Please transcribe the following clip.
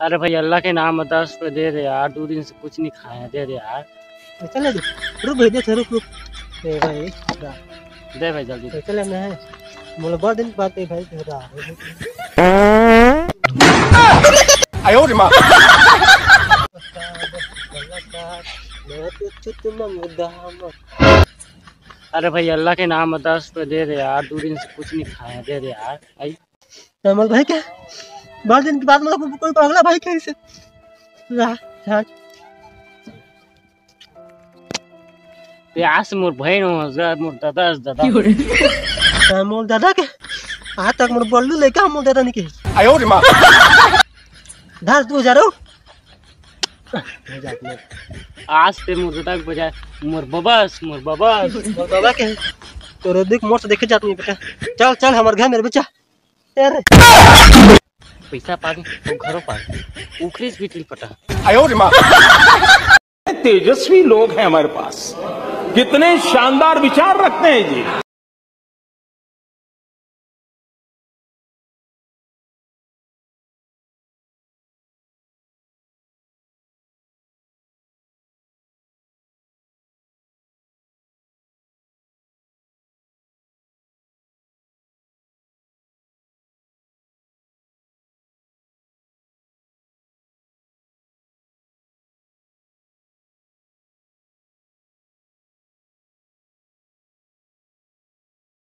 अरे भाई अल्लाह के नाम दस पे दे दे यार दो दिन से कुछ नहीं खाया दे दे यार। तो चले रुक भाई दे रुक रुक। दे भाई दे भाई जल्दी। तो चले मैं बोले बहुत दिन बाद दे भाई दे रहा है। आयो रे माँ अरे भाई अल्लाह के नाम दस पे दे दे यार दो दिन से कुछ नहीं खाया दे दे यार। भाई भाई क्या? बहुत दिन के बाद मतलब कोई पागला भाई कहीं से? प्यास मोर भाई नो जा मोर दादा दादा। की मोर दादा के? आ तक मोर बोलू ले का मोर दादा नहीं कही आयो रे माँ। धार तू जा रहो आज से मोर दादा के बजाय मोर बबस मोर बबस। मोर दादा के? तो देख मोर से देखे जात नहीं बेटा चल चल हमर घर मेरे बच्चा। अरे पैसा पागी हम घरों पागी उखरीज भी तिल पटा। तेजस्वी लोग हैं हमारे पास। कितने शानदार विचार रखते हैं जी।